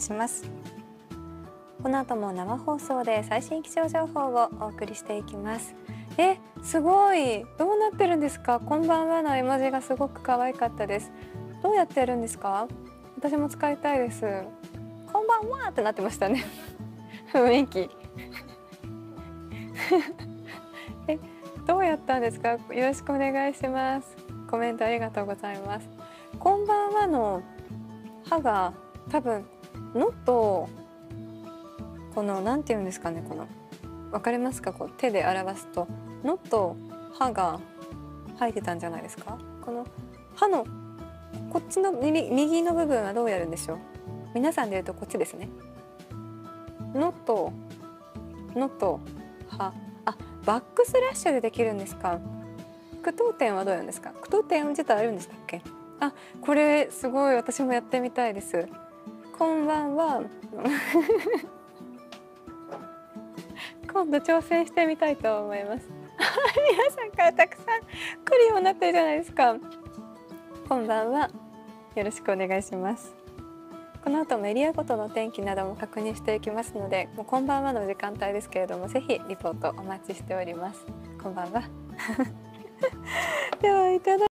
します。この後も生放送で最新気象情報をお送りしていきます。えすごい。どうなってるんですか？こんばんはの絵文字がすごく可愛かったです。どうやってやるんですか？私も使いたいです。こんばんはってなってましたね。雰囲気。えどうやったんですか？よろしくお願いします。コメントありがとうございます。こんばんはの歯が多分のとこのなんて言うんですかねこのわかりますか？こう手で表すとのと歯が生えてたんじゃないですか？この歯のこっちの右右の部分はどうやるんでしょう？皆さんで言うとこっちですね。のとのと歯。あバックスラッシュでできるんですか？句読点はどうやるんですか？句読点自体あるんでしたっけ？あこれすごい私もやってみたいです。こんばんは。今度挑戦してみたいと思います。皆さんからたくさん来るようになってるじゃないですか。こんばんは。よろしくお願いします。この後もエリアごとの天気なども確認していきますのでもうこんばんはの時間帯ですけれどもぜひリポートお待ちしております。こんばんは。ではいただ